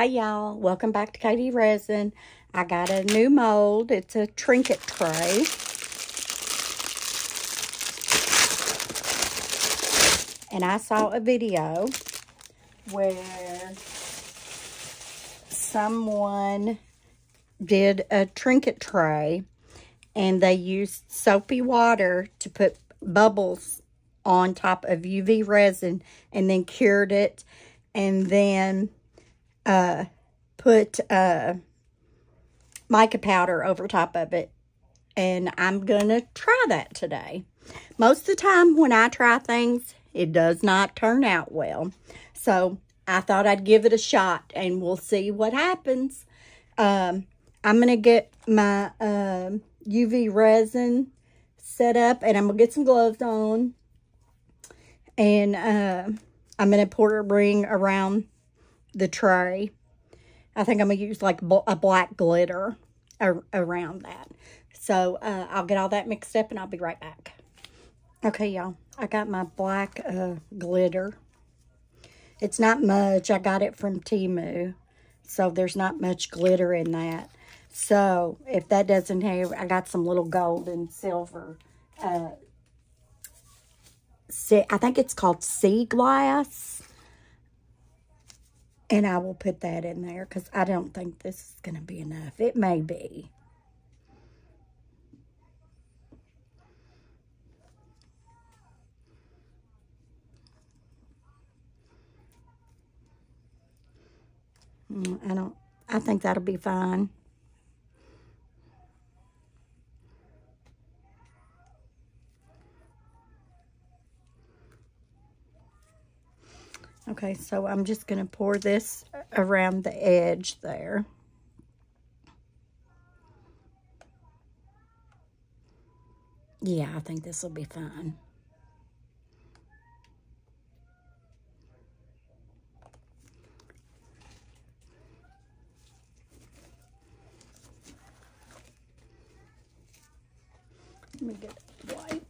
Hey y'all, welcome back to Kaydee Resin. I got a new mold. It's a trinket tray. And I saw a video where someone did a trinket tray and they used soapy water to put bubbles on top of UV resin and then cured it and then uh, put uh, mica powder over top of it. And I'm going to try that today. Most of the time when I try things, it does not turn out well. So I thought I'd give it a shot and we'll see what happens. Um, I'm going to get my uh, um, UV resin set up and I'm going to get some gloves on. And uh, I'm going to pour a ring around the tray. I think I'm going to use like a black glitter around that. So uh, I'll get all that mixed up and I'll be right back. Okay, y'all. I got my black uh, glitter. It's not much. I got it from Temu. So there's not much glitter in that. So if that doesn't have, I got some little gold and silver. Uh, I think it's called sea glass. And I will put that in there because I don't think this is going to be enough. It may be. Mm, I don't, I think that'll be fine. Okay, so I'm just going to pour this around the edge there. Yeah, I think this will be fine. Let me get a wipe.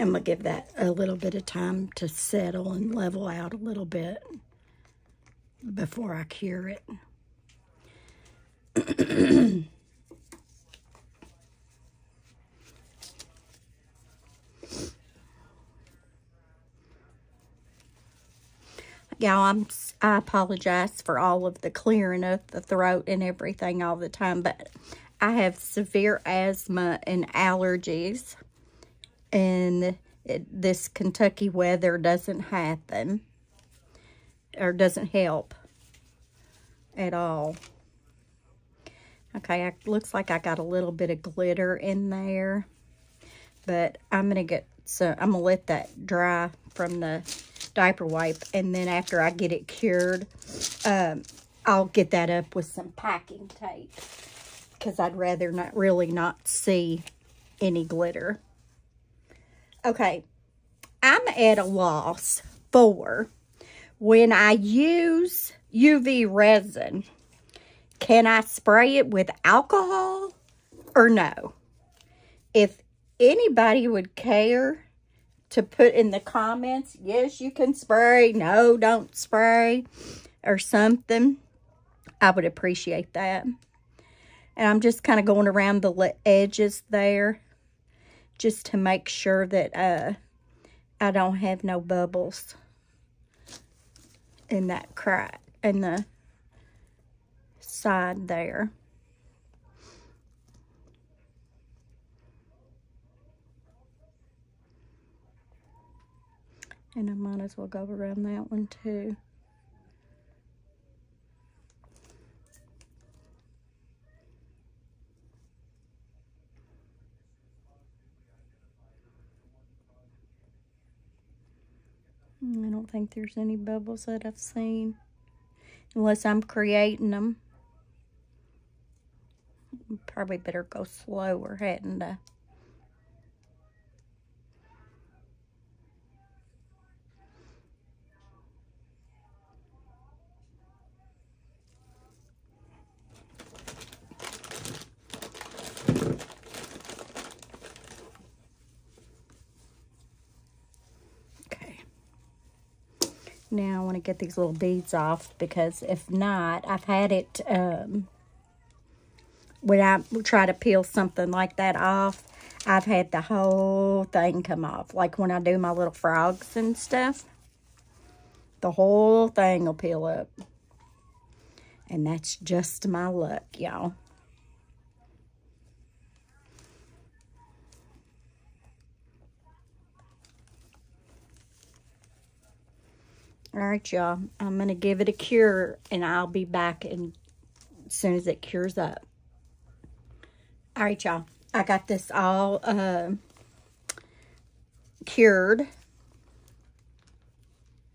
Going to give that a little bit of time to settle and level out a little bit before I cure it. Y'all, I'm, I apologize for all of the clearing of the throat and everything all the time, but I have severe asthma and allergies and it, this Kentucky weather doesn't happen or doesn't help at all. Okay, looks like I got a little bit of glitter in there, but I'm going to get, so I'm going to let that dry from the diaper wipe, and then after I get it cured, um, I'll get that up with some packing tape, because I'd rather not really not see any glitter. Okay, I'm at a loss for when I use UV resin, can I spray it with alcohol or no? If anybody would care to put in the comments, yes, you can spray, no, don't spray, or something, I would appreciate that. And I'm just kind of going around the edges there just to make sure that uh, I don't have no bubbles in that crack, in the side there. And I might as well go around that one too. Mm, I don't think there's any bubbles that I've seen. Unless I'm creating them. Probably better go slower, hadn't I? Now I want to get these little beads off because if not, I've had it, um, when I try to peel something like that off, I've had the whole thing come off. Like when I do my little frogs and stuff, the whole thing will peel up. And that's just my luck, y'all. All right, y'all. I'm going to give it a cure, and I'll be back in, as soon as it cures up. All right, y'all. I got this all uh, cured.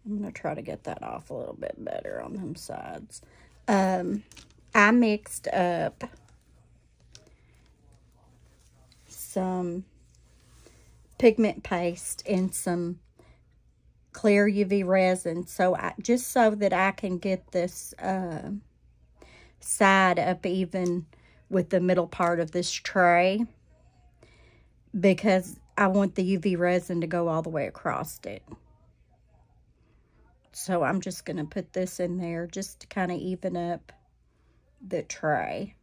I'm going to try to get that off a little bit better on them sides. Um, I mixed up some pigment paste and some clear UV resin. So I, just so that I can get this uh, side up even with the middle part of this tray. Because I want the UV resin to go all the way across it. So I'm just going to put this in there just to kind of even up the tray.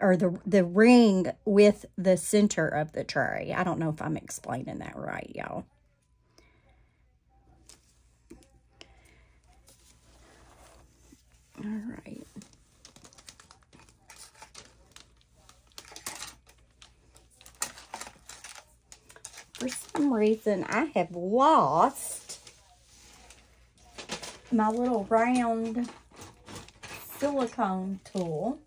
Or the, the ring with the center of the tray. I don't know if I'm explaining that right, y'all. All right. For some reason, I have lost my little round silicone tool.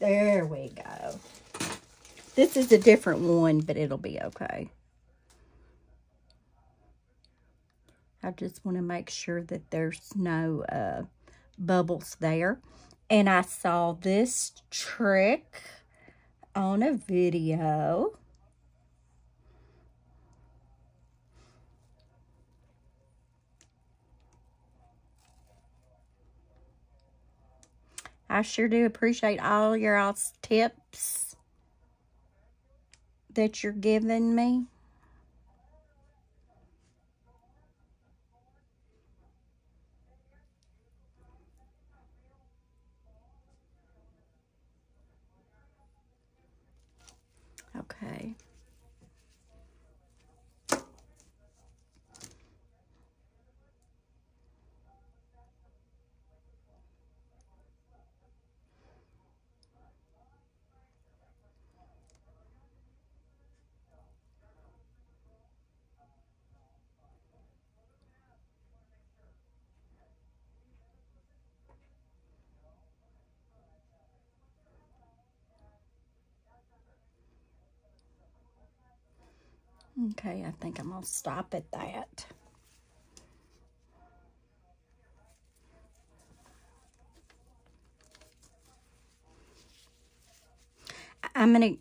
There we go. This is a different one, but it'll be okay. I just want to make sure that there's no uh, bubbles there. And I saw this trick on a video. I sure do appreciate all your tips that you're giving me. Okay. Okay, I think I'm going to stop at that. I'm going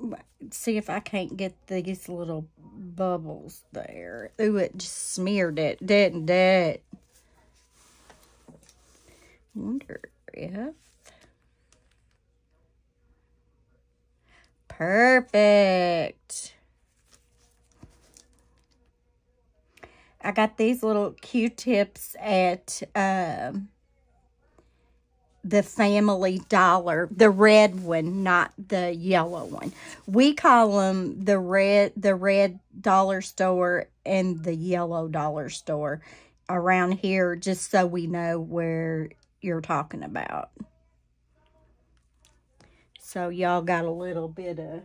to see if I can't get these little bubbles there. Ooh, it just smeared it, didn't it? wonder if... Perfect. I got these little Q-tips at um, the Family Dollar, the red one, not the yellow one. We call them the red, the red dollar store and the yellow dollar store around here, just so we know where you're talking about. So y'all got a little bit of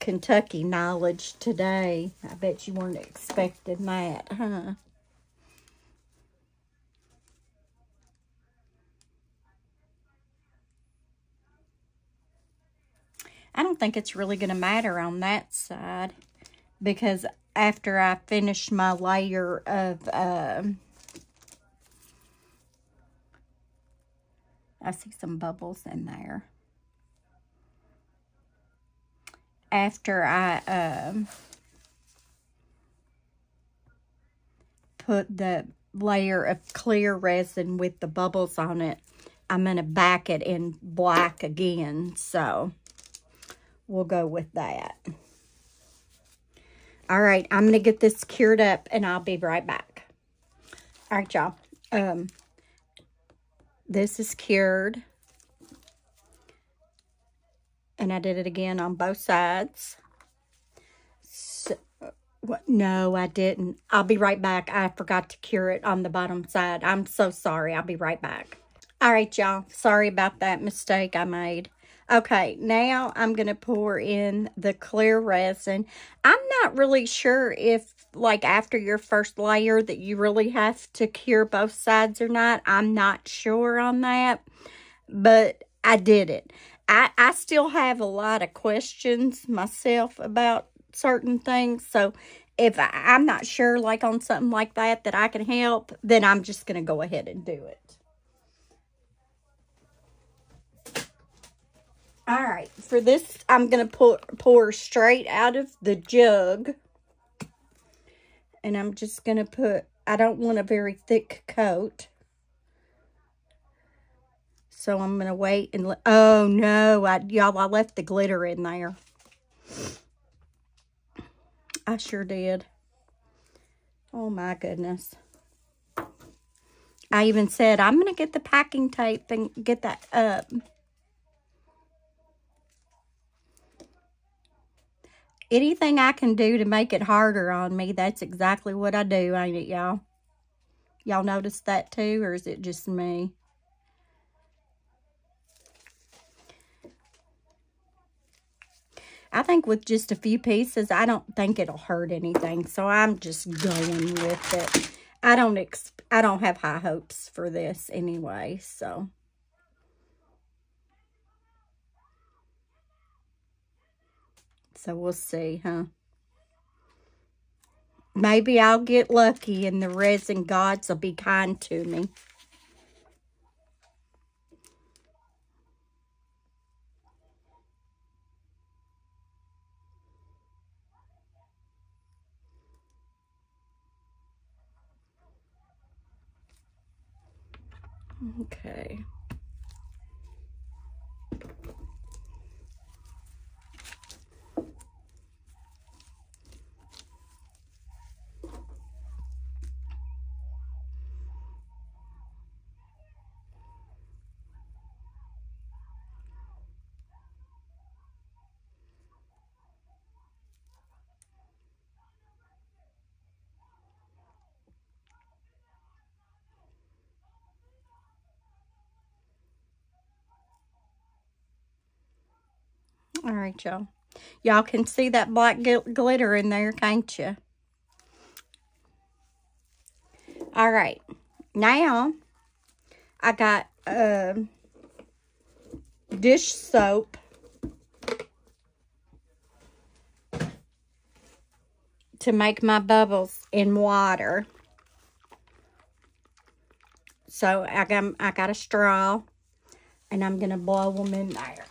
Kentucky knowledge today. I bet you weren't expecting that, huh? I don't think it's really going to matter on that side because after I finish my layer of, um, I see some bubbles in there. After I um, put the layer of clear resin with the bubbles on it, I'm going to back it in black again. So we'll go with that. All right, I'm going to get this cured up and I'll be right back. All right, y'all. Um, this is cured. And I did it again on both sides. So, what? No, I didn't. I'll be right back. I forgot to cure it on the bottom side. I'm so sorry. I'll be right back. All right, y'all. Sorry about that mistake I made. Okay, now I'm going to pour in the clear resin. I'm not really sure if, like, after your first layer that you really have to cure both sides or not. I'm not sure on that, but I did it. I, I still have a lot of questions myself about certain things, so if I, I'm not sure, like, on something like that that I can help, then I'm just going to go ahead and do it. All right, for this, I'm going to pour, pour straight out of the jug. And I'm just going to put, I don't want a very thick coat. So I'm going to wait and, oh no, I, y'all, I left the glitter in there. I sure did. Oh my goodness. I even said, I'm going to get the packing tape and get that up. anything I can do to make it harder on me, that's exactly what I do, ain't it, y'all? Y'all notice that too, or is it just me? I think with just a few pieces, I don't think it'll hurt anything. So I'm just going with it. I don't I don't have high hopes for this anyway, so. So we'll see, huh? Maybe I'll get lucky and the resin gods will be kind to me. Okay. All right, y'all. Y'all can see that black glitter in there, can't you? All right. Now, I got uh, dish soap. to make my bubbles in water. So I got, I got a straw and I'm going to blow them in there.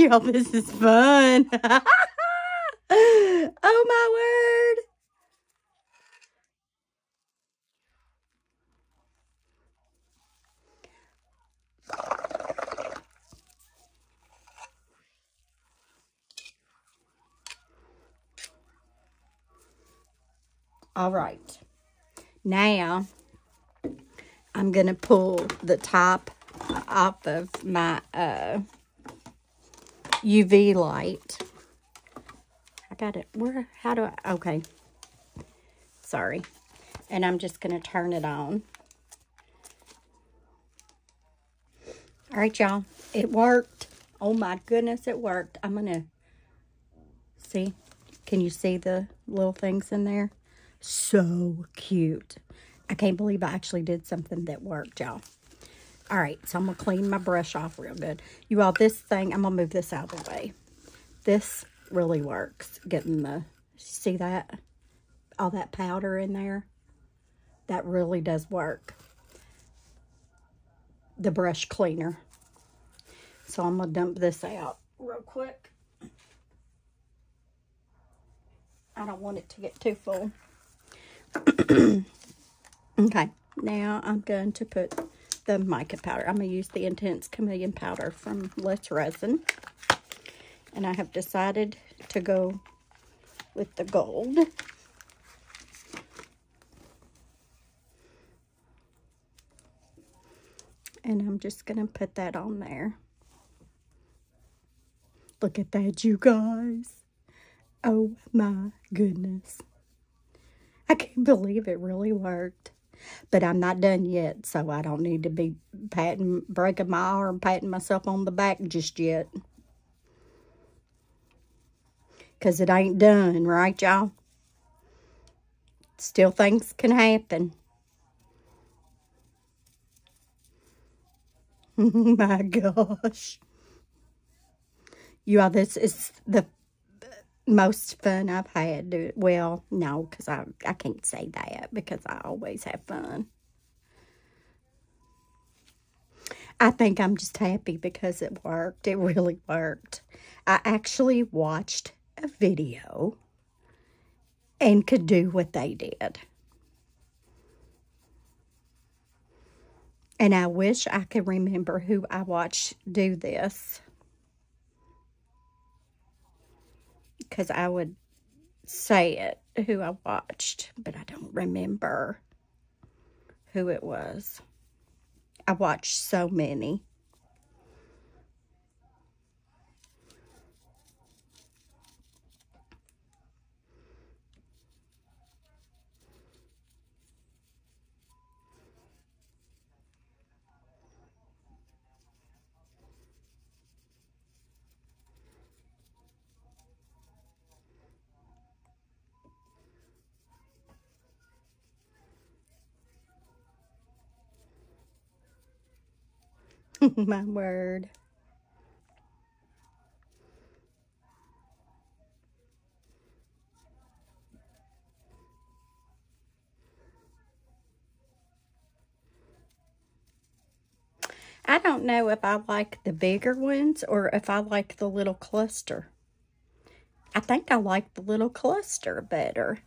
Yo, this is fun. oh, my word. All right. Now, I'm going to pull the top off of my uh, UV light. I got it. Where, how do I, okay. Sorry. And I'm just going to turn it on. All right, y'all. It worked. Oh, my goodness, it worked. I'm going to see. Can you see the little things in there? So cute. I can't believe I actually did something that worked, y'all. All right, so I'm going to clean my brush off real good. You all, this thing, I'm going to move this out of the way. This really works, getting the, see that? All that powder in there. That really does work the brush cleaner. So I'm going to dump this out real quick. I don't want it to get too full. okay, now I'm going to put the mica powder. I'm going to use the Intense Chameleon powder from Let's Resin. And I have decided to go with the gold. And I'm just going to put that on there. Look at that, you guys. Oh my goodness. I can't believe it really worked. But I'm not done yet, so I don't need to be patting, breaking my arm, patting myself on the back just yet. Because it ain't done, right, y'all? Still things can happen. my gosh. You all, this is the most fun I've had. Well, no, because I, I can't say that because I always have fun. I think I'm just happy because it worked. It really worked. I actually watched a video and could do what they did. And I wish I could remember who I watched do this. Because I would say it, who I watched, but I don't remember who it was. I watched so many. My word. I don't know if I like the bigger ones or if I like the little cluster. I think I like the little cluster better.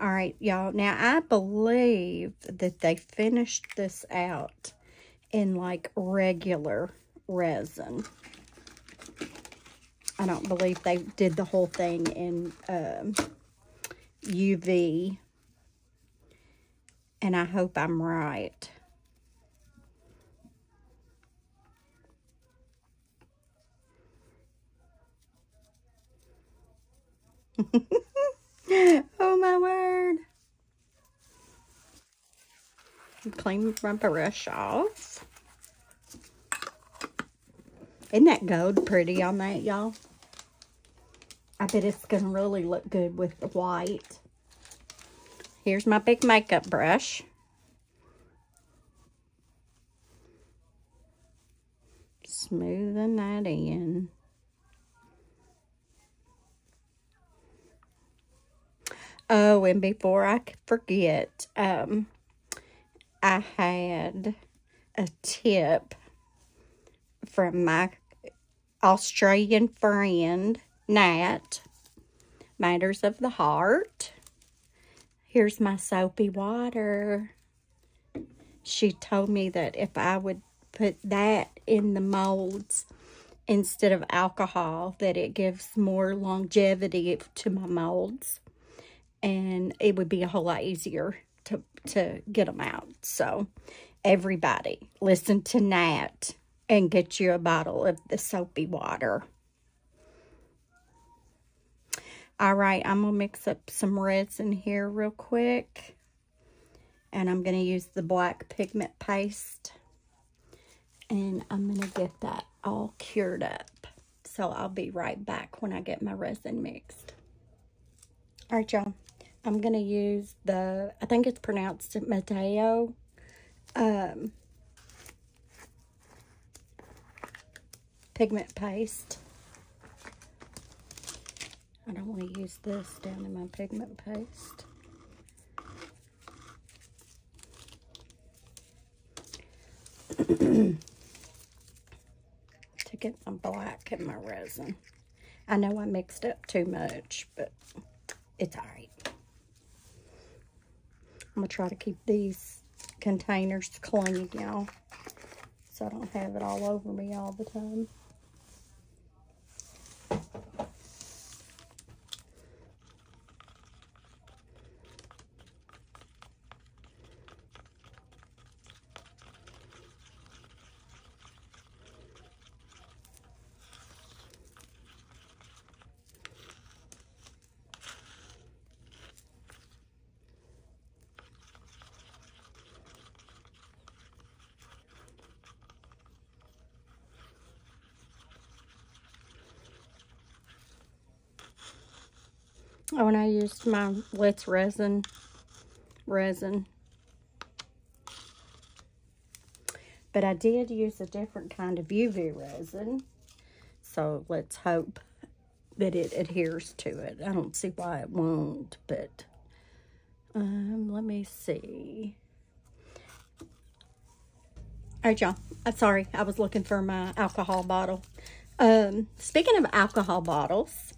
All right, y'all. Now, I believe that they finished this out in like regular resin. I don't believe they did the whole thing in um, UV. And I hope I'm right. oh my word. Clean my brush off. Isn't that gold pretty on that, y'all? I bet it's going to really look good with the white. Here's my big makeup brush. Smoothing that in. Oh, and before I forget, um, I had a tip from my Australian friend, Nat, Matters of the Heart. Here's my soapy water. She told me that if I would put that in the molds instead of alcohol, that it gives more longevity to my molds and it would be a whole lot easier to, to get them out. So everybody, listen to Nat and get you a bottle of the soapy water. All right, I'm going to mix up some resin here real quick. And I'm going to use the black pigment paste. And I'm going to get that all cured up. So I'll be right back when I get my resin mixed. All right, y'all. I'm going to use the, I think it's pronounced Mateo. Um, pigment paste. I don't want to use this down in my pigment paste. to get some black in my resin. I know I mixed up too much, but it's all right. I'm going to try to keep these containers clean, y'all, so I don't have it all over me all the time. Oh, and I used my Let's Resin resin. But I did use a different kind of UV resin. So let's hope that it adheres to it. I don't see why it won't, but um, let me see. All right, y'all. I'm sorry. I was looking for my alcohol bottle. Um, speaking of alcohol bottles,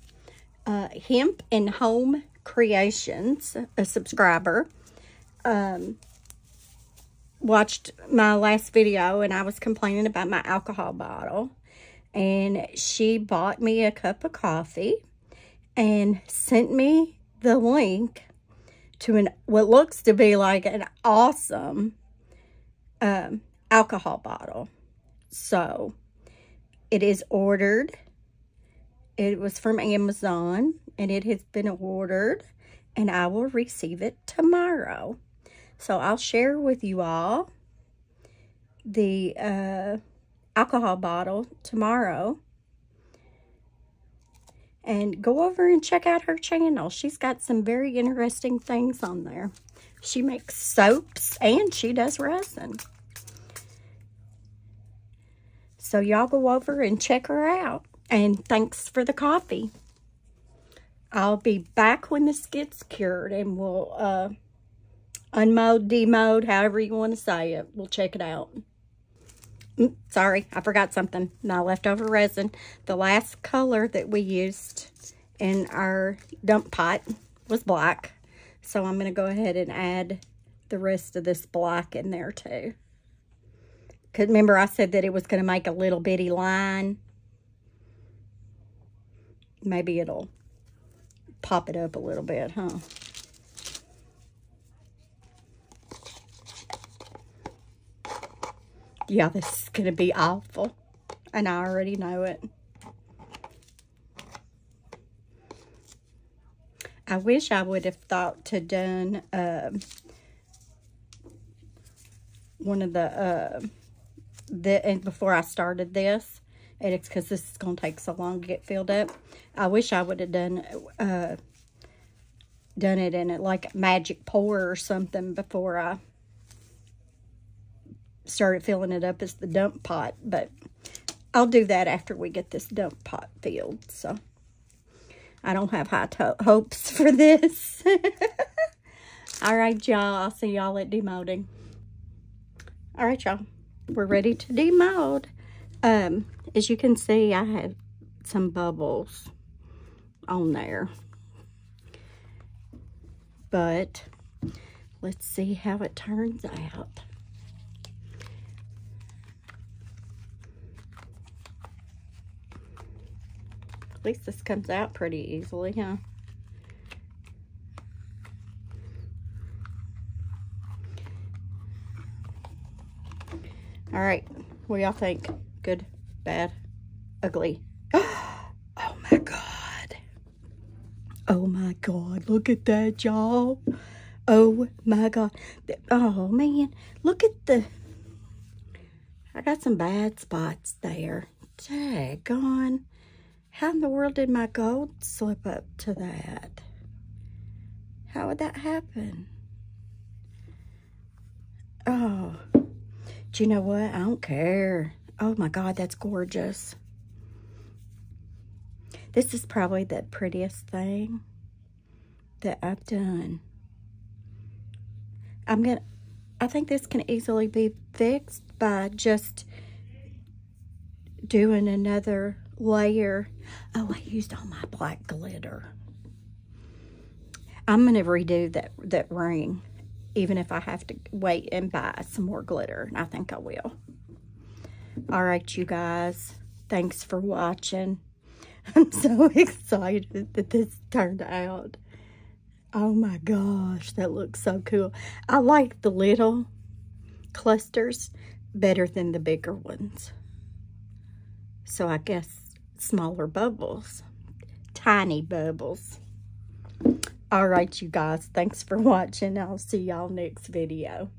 uh, Hemp and Home Creations, a subscriber, um, watched my last video and I was complaining about my alcohol bottle. And she bought me a cup of coffee and sent me the link to an what looks to be like an awesome um, alcohol bottle. So it is ordered it was from Amazon and it has been ordered and I will receive it tomorrow. So I'll share with you all the uh, alcohol bottle tomorrow. And go over and check out her channel. She's got some very interesting things on there. She makes soaps and she does resin. So y'all go over and check her out. And thanks for the coffee. I'll be back when this gets cured and we'll uh, unmode, demode, however you want to say it. We'll check it out. Mm, sorry, I forgot something. My leftover resin. The last color that we used in our dump pot was black. So I'm going to go ahead and add the rest of this black in there too. Because remember I said that it was going to make a little bitty line maybe it'll pop it up a little bit, huh? Yeah, this is going to be awful. And I already know it. I wish I would have thought to done uh, one of the, uh, the, and before I started this, and it's because this is going to take so long to get filled up. I wish I would have done uh, done it in it like a magic pour or something before I started filling it up as the dump pot. But I'll do that after we get this dump pot filled. So I don't have high hopes for this. All right, y'all. I'll see y'all at demolding. All right, y'all. We're ready to demold. Um, as you can see, I had some bubbles on there. But let's see how it turns out. At least this comes out pretty easily, huh? All right. What do y'all think? Good, bad, ugly? Oh my God. Oh my God. Look at that, y'all. Oh my God. Oh man. Look at the... I got some bad spots there. Daggone. How in the world did my gold slip up to that? How would that happen? Oh. Do you know what? I don't care. Oh my God, that's gorgeous. This is probably the prettiest thing that I've done. I'm going to, I think this can easily be fixed by just doing another layer. Oh, I used all my black glitter. I'm going to redo that, that ring, even if I have to wait and buy some more glitter. And I think I will. All right, you guys. Thanks for watching. I'm so excited that this turned out. Oh my gosh, that looks so cool. I like the little clusters better than the bigger ones. So I guess smaller bubbles, tiny bubbles. All right, you guys, thanks for watching. I'll see y'all next video.